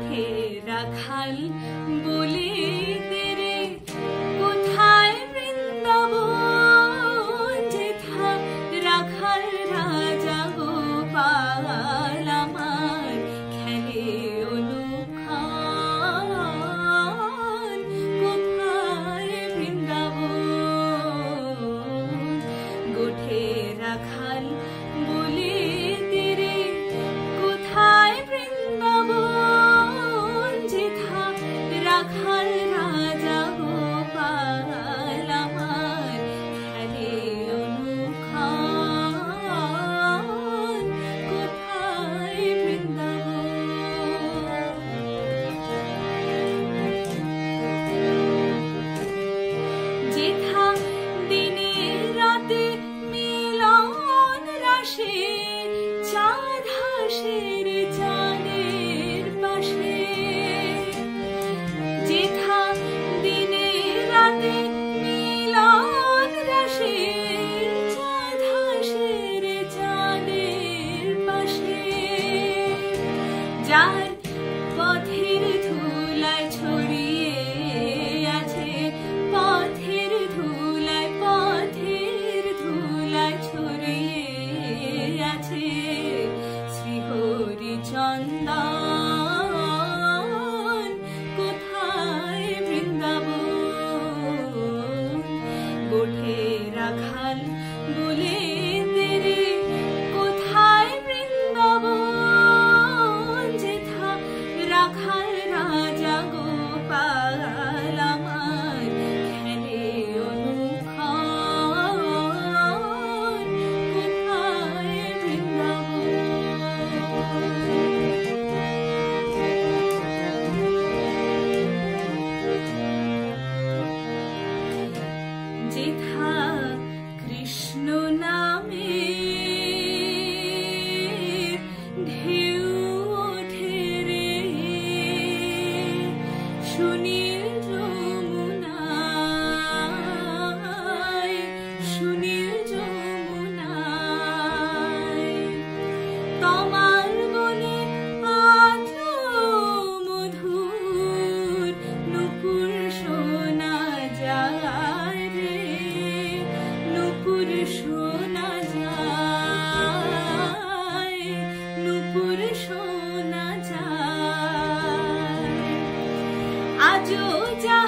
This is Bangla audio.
চোখে রাখাল বলে আকাশের চাঁদের পাশে। যেথা দিনে রাতে সন্তান কোথায় বৃন্দাবন? গোঠে রাখাল need to. 酒家